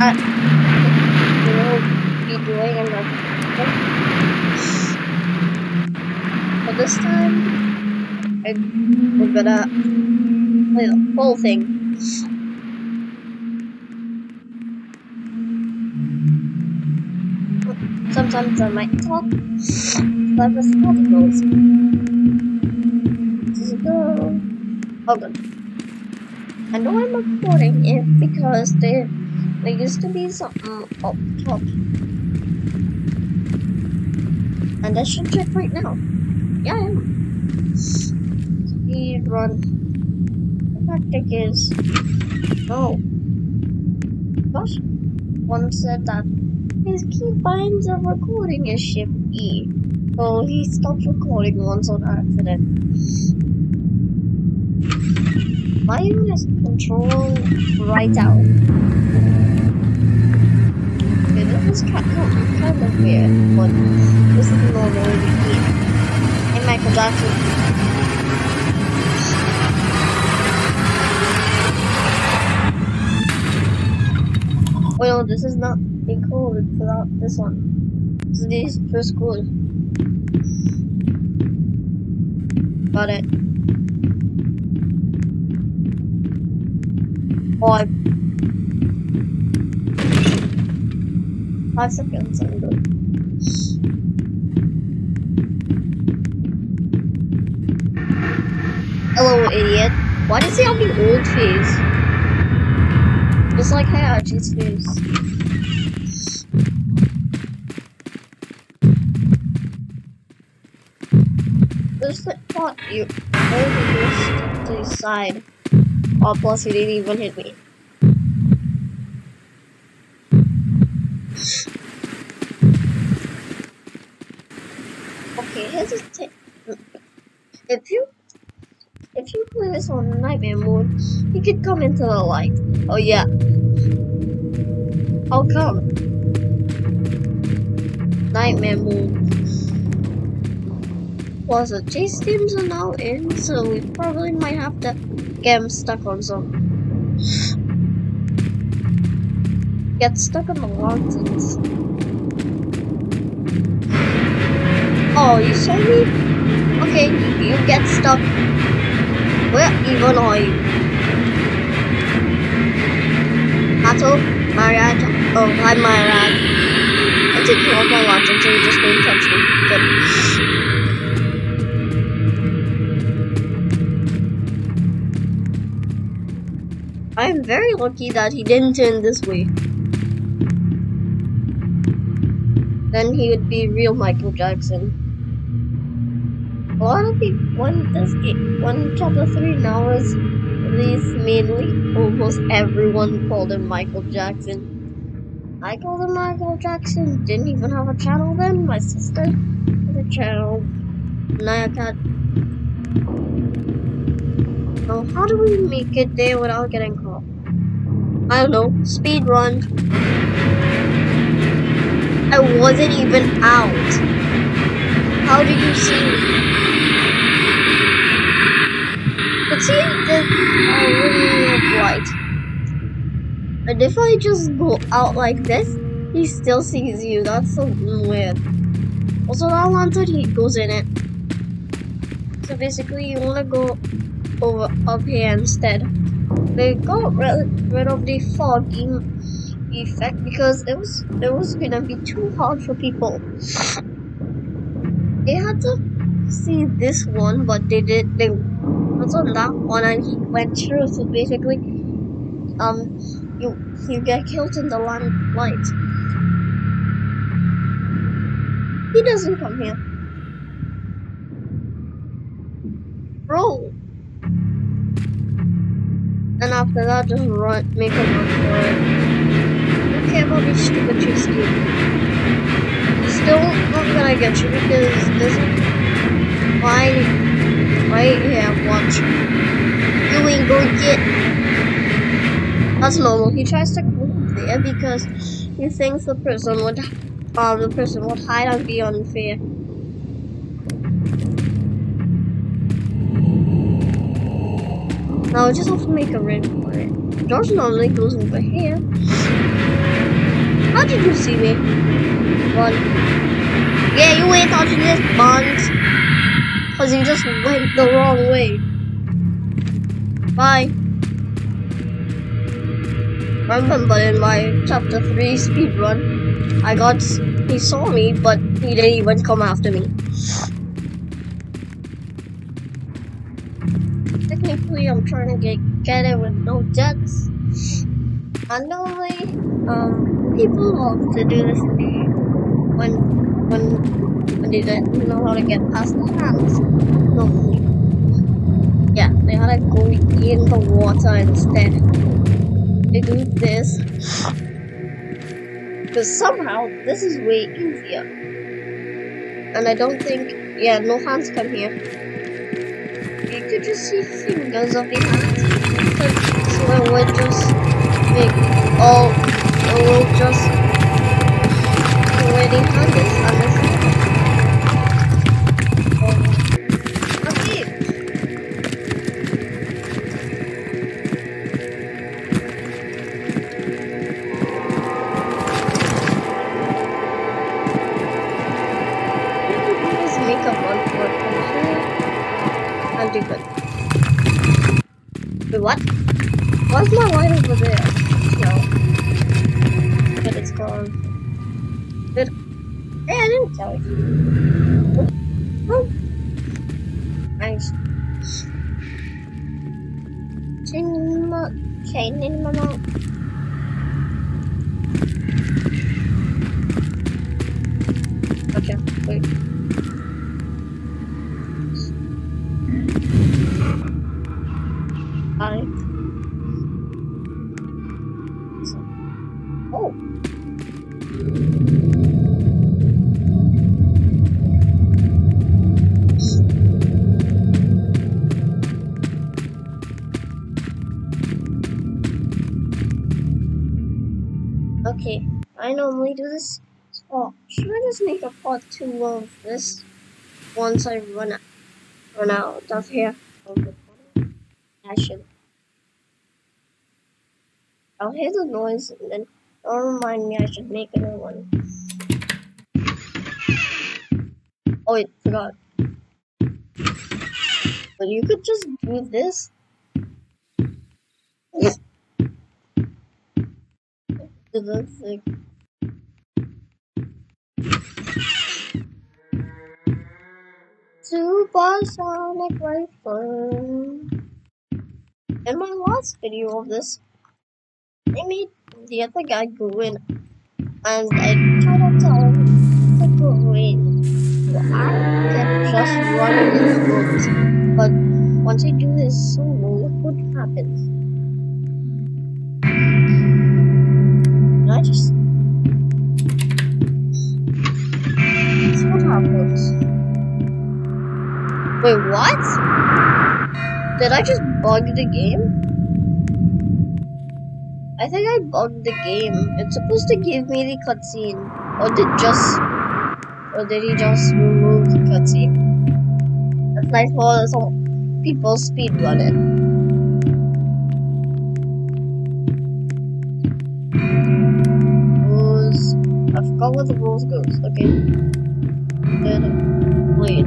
uh, we'll be doing another But this time, I, we're gonna play the whole thing. Sometimes I might talk, with articles. This is a girl. Oh, good. I know I'm recording it because there, there used to be something up top. And I should check right now. Yeah, I am. Speed run. The tactic is. Oh. Gosh. One said that his key binds of recording is Shift E. So he stopped recording once on accident. Why even is control right out? Okay, this is kind of, kind of weird, but this is normally the key. Hey, Michael Jackson. Well, this is not encoded without this one. This is first cool. Got it. Five. Five seconds and good. Hello, idiot. Why does he have the old face? Just like Hayachi's face. This thought you only just to the side. Oh, plus he didn't even hit me. Okay, here's a tip. If you if you play this on nightmare mode, you could come into the light. Oh yeah. I'll come. Nightmare mode. Plus the chase teams are now in, so we probably might have to get him stuck on some. Get stuck on the mountains. Oh, you saw me? Okay, you, you get stuck. Where even are you? Hato, Mariad. Oh, hi, Mariad. I'm taking off my lantern so you just don't touch me. Good. I am very lucky that he didn't turn this way. Then he would be real Michael Jackson. A lot of people, when this game, when chapter 3 now is released, mainly almost everyone called him Michael Jackson. I called him Michael Jackson, didn't even have a channel then, my sister had a channel, Naya Cat. So how do we make it there without getting caught? I don't know, speed run. I wasn't even out. How did you see me? But see, the I really have light. And if I just go out like this, he still sees you. That's so weird. Also, that lantern, he goes in it. So basically, you want to go over up here instead. They got rid, rid of the fog effect because it was it was gonna be too hard for people. They had to see this one, but they did they was on that one and he went through. So basically, um, you you get killed in the line light. He doesn't come here. Roll. And after that, just run, make a run for it. Care about these stupid team. Still not gonna get you because this why right here, watch. You ain't gonna get that's normal. He tries to go there because he thinks the person would um the person would hide and be unfair. I just have to make a ring for it. George normally goes over here. How did you see me? One. Yeah, you ain't touching this, Buns. Cause you just went the wrong way. Bye. Remember in my chapter 3 speed run, I got, he saw me, but he didn't even come after me. Technically, I'm trying to get, get it with no deaths. And normally, um, people love to do this when, when, when they don't know how to get past the hands. Normally. Yeah, they had to go in the water instead they do this because somehow this is way easier and I don't think yeah no hands come here just see fingers of hands so it would just make all it will just where the hand what? Why's my light over there? No. But it's gone. But hey, I didn't tell you. Oh. Nice. Okay, Ninma Mount. Okay, wait. Oh. Okay, I normally do this. Oh, should I just make a part two of this once I run out, run out of here? I should. I'll hear the noise and then don't remind me I should make another one. Oh wait, forgot. But you could just do this. Do the thing. Supersonic rifle. In my last video of this, I made the other guy go in, and I try to tell him to go in. So I can just run in the woods, but once I do this solo, look what happens. I just... What happens. Wait, what? Did I just bug the game? I think I bugged the game. It's supposed to give me the cutscene. Or did just or did he just remove the cutscene? That's nice for some people speedrun it. I forgot what the rules goes, okay. Good. Wait.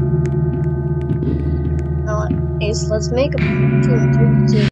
Now is let's make a two, three, two.